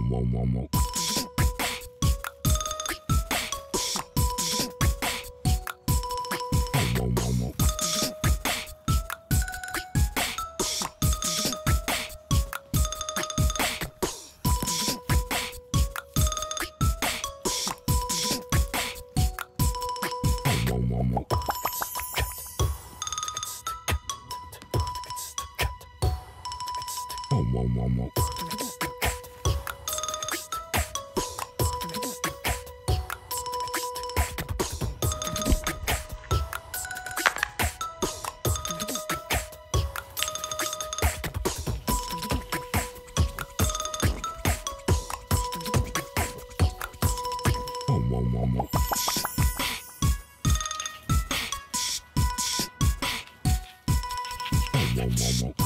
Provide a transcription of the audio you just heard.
もももも。ももも。ももも。Wow, wow, wow.